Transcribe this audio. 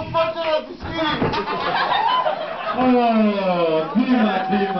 Çok fazla pişkin. Şey. Aa, kıyma kıyma.